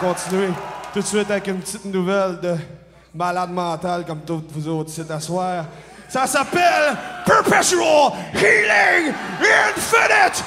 continuer tout de suite avec une petite nouvelle de malade mental comme tous vous autres ici d'asseoir. Ça s'appelle Perpetual Healing Infinite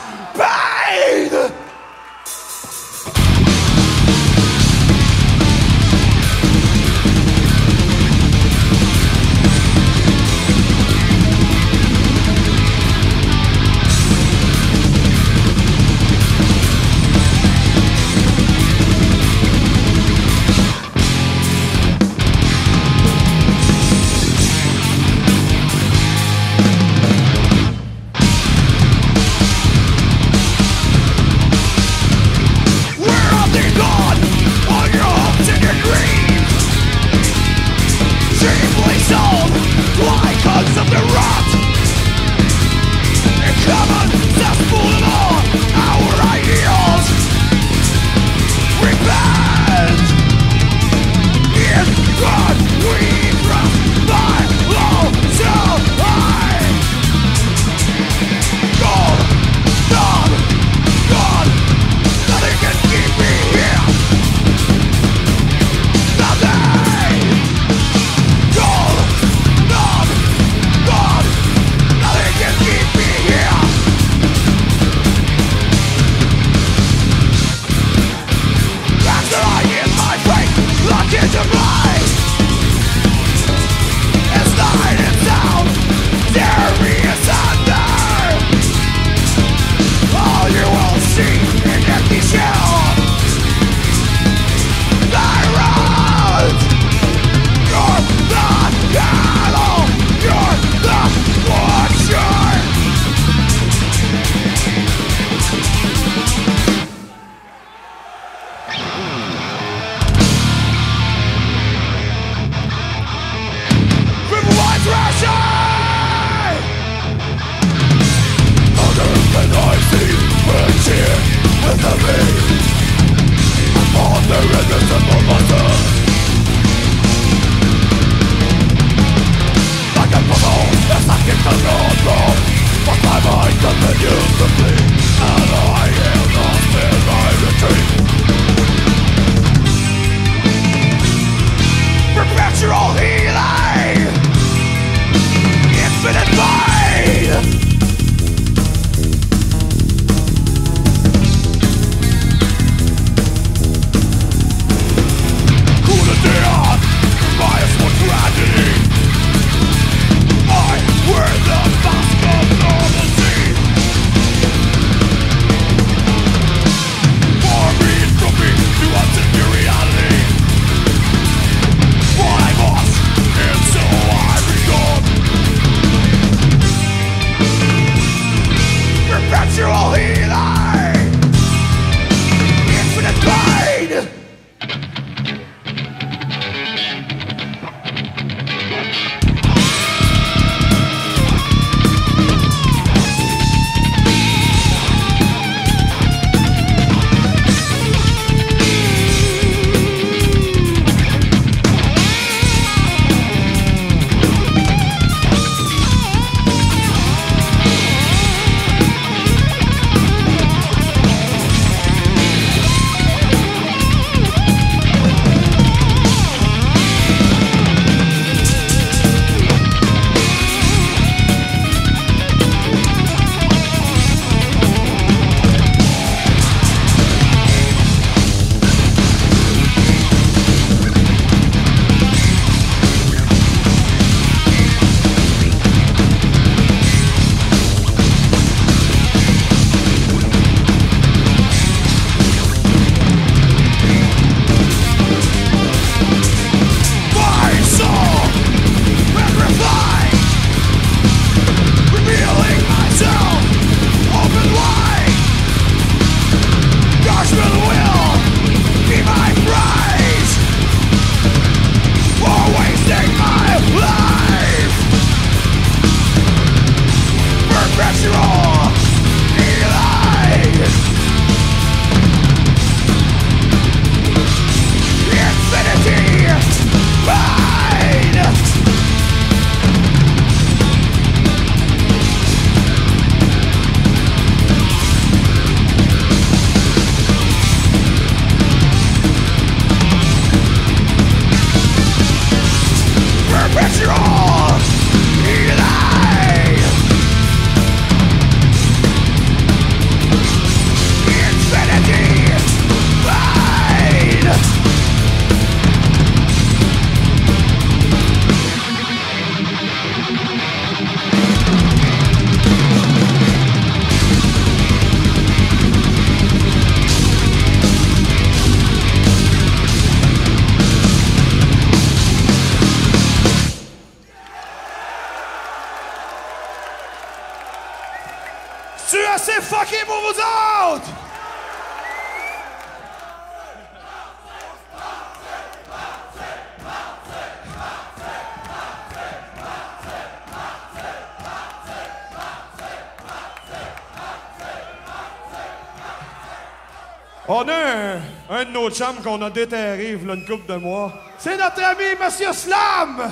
de nos chums qu'on a déterré a une couple de mois. C'est notre ami Monsieur Slam!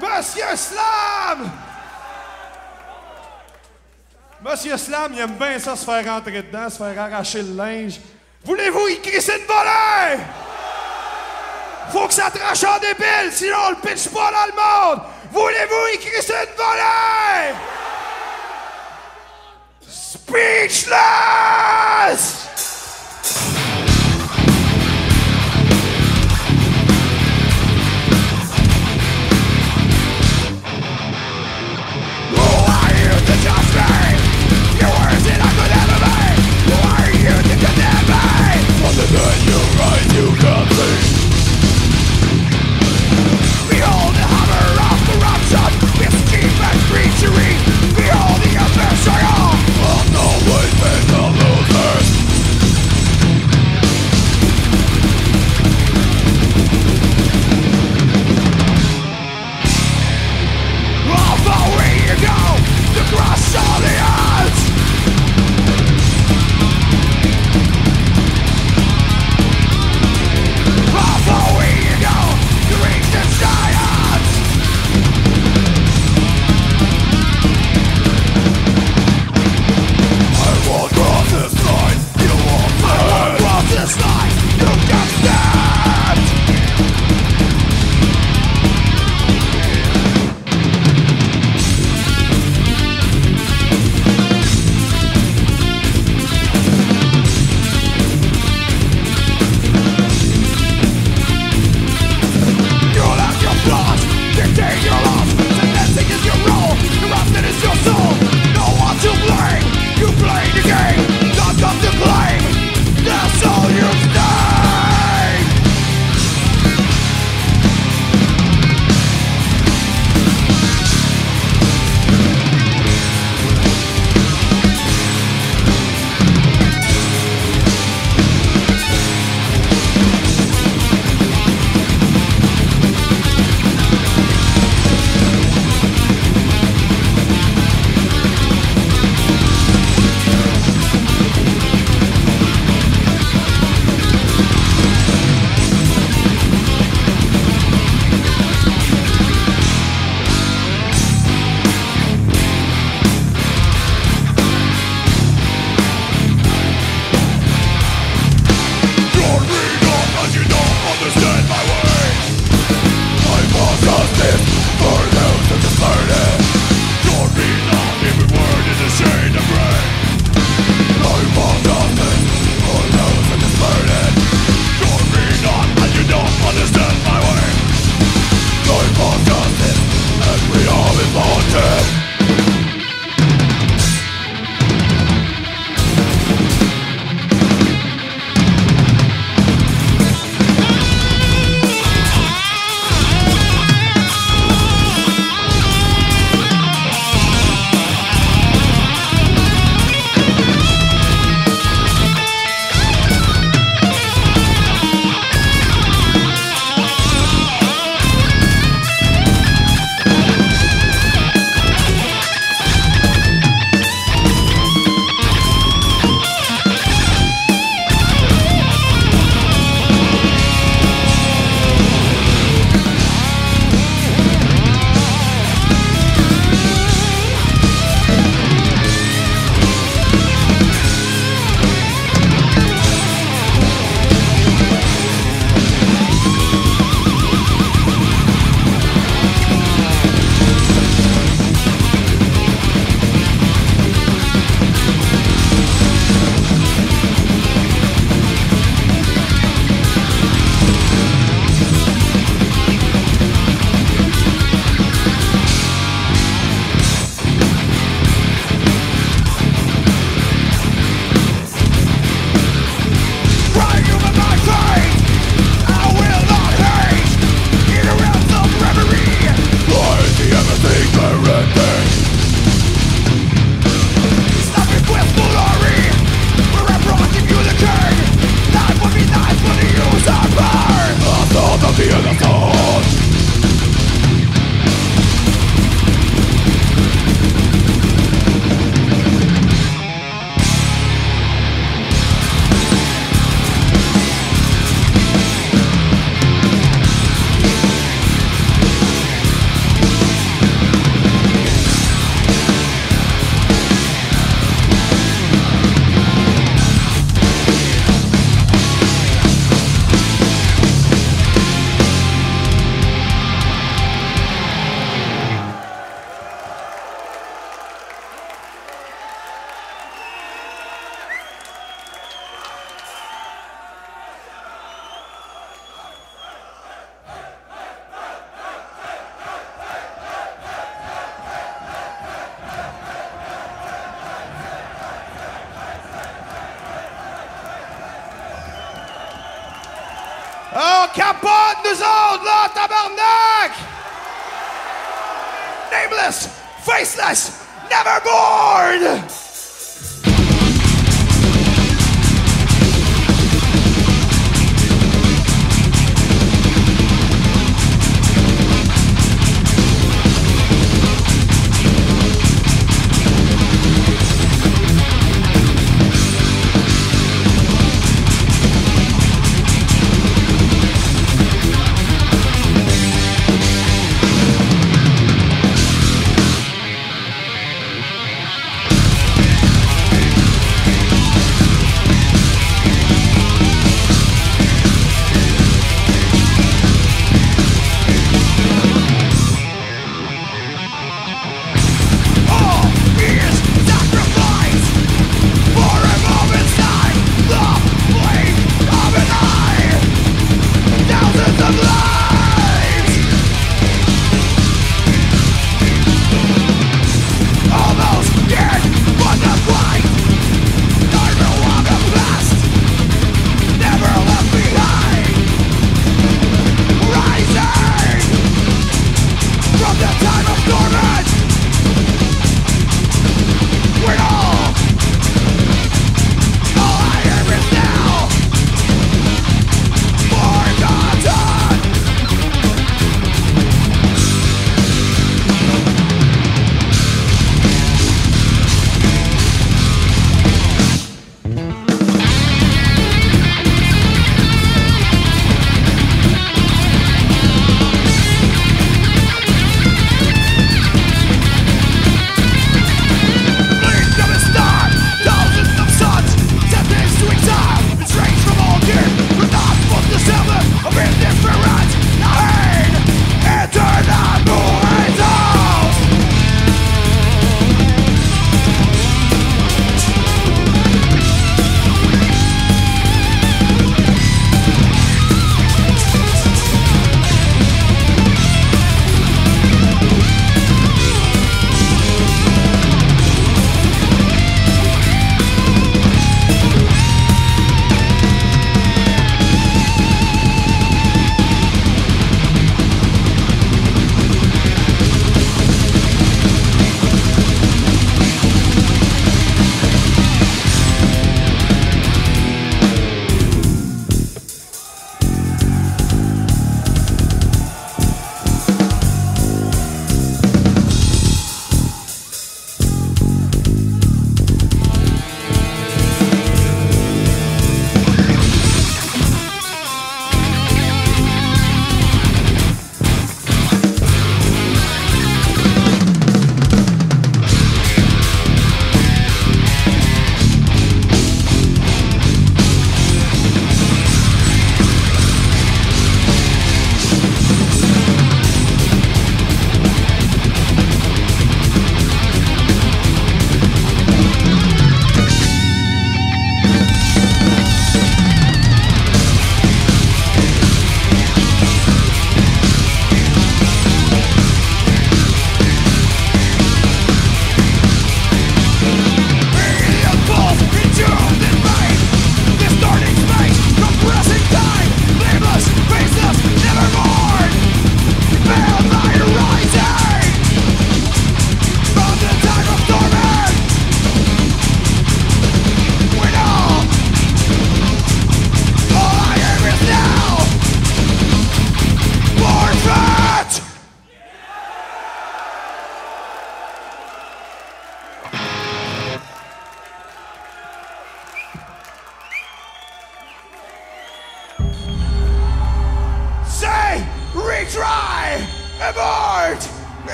Monsieur Slam! Monsieur Slam, il aime bien ça se faire rentrer dedans, se faire arracher le linge. Voulez-vous y crisser une volée? Faut que ça tranche en débile, sinon on le pitch pas dans le monde! Voulez-vous y crisser une volée? Speechless!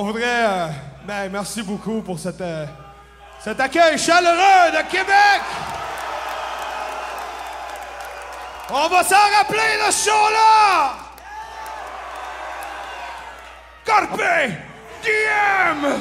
On voudrait. euh, ben, merci beaucoup pour euh, cet accueil chaleureux de Québec! On va s'en rappeler de show-là! Carpe Diem!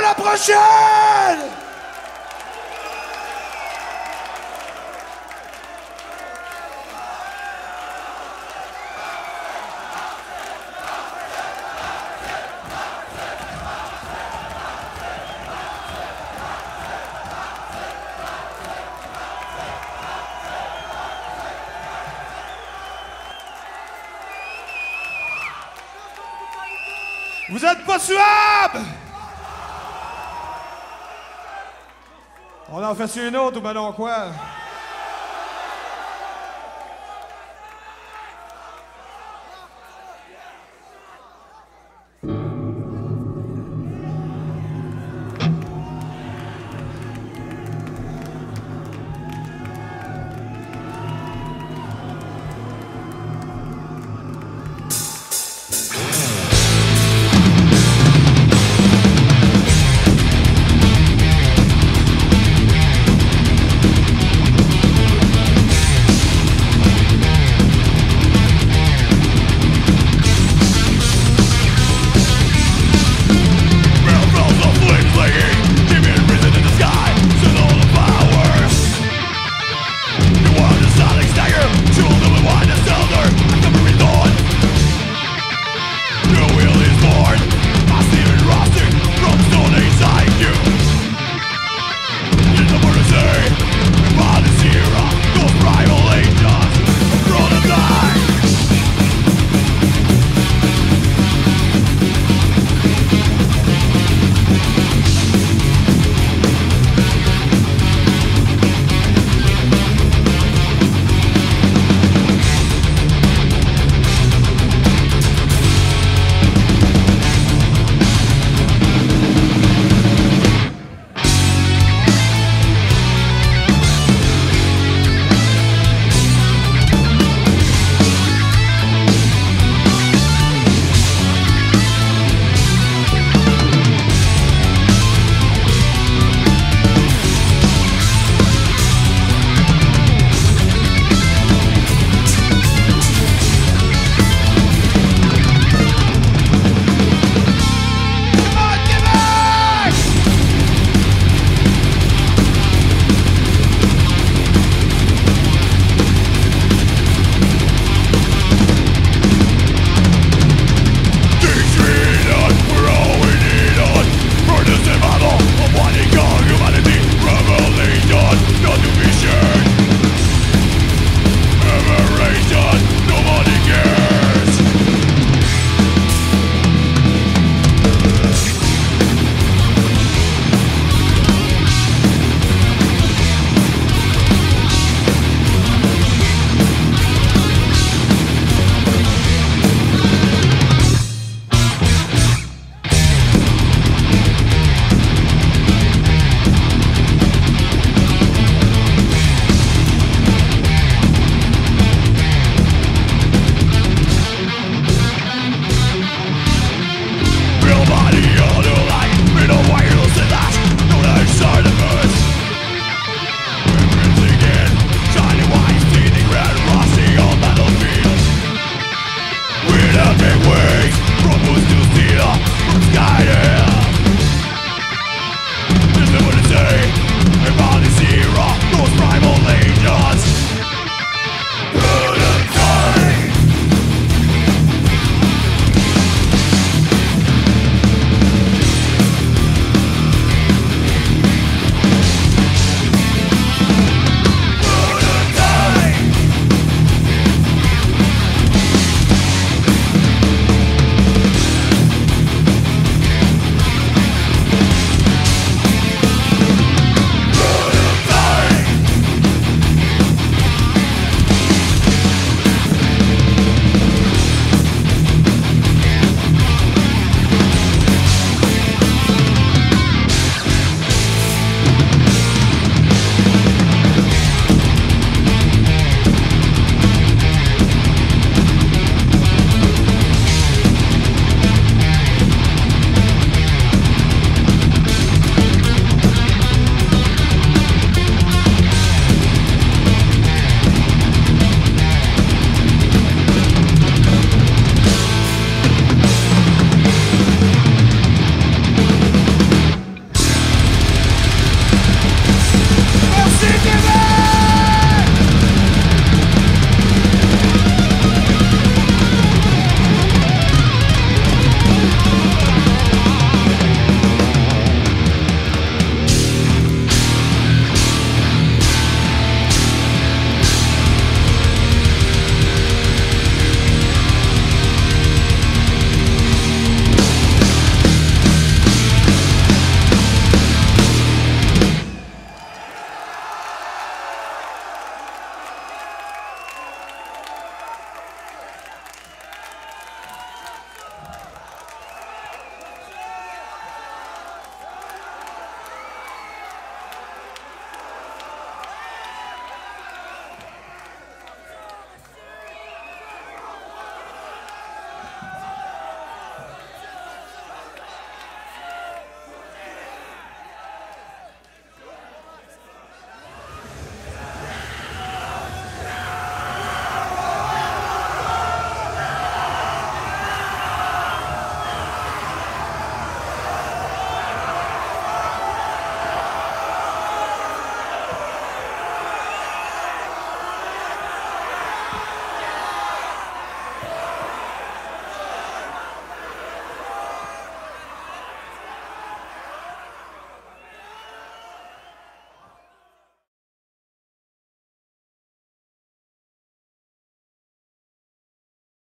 La prochaine! Vous êtes pas suables! On en fait une autre ou ben non quoi?